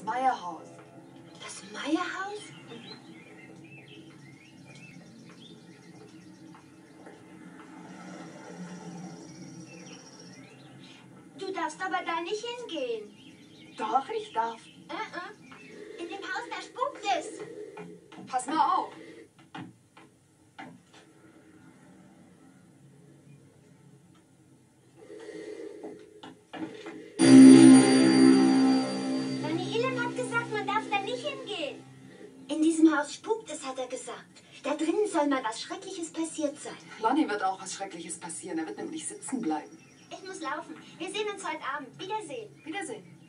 Das Meierhaus. Das Meierhaus? Du darfst aber da nicht hingehen. Doch, ich darf. Äh, äh. In dem Haus, da spukt es. Pass mal auf. In diesem Haus spukt es, hat er gesagt. Da drinnen soll mal was Schreckliches passiert sein. Lonnie wird auch was Schreckliches passieren. Er wird nämlich sitzen bleiben. Ich muss laufen. Wir sehen uns heute Abend. Wiedersehen. Wiedersehen.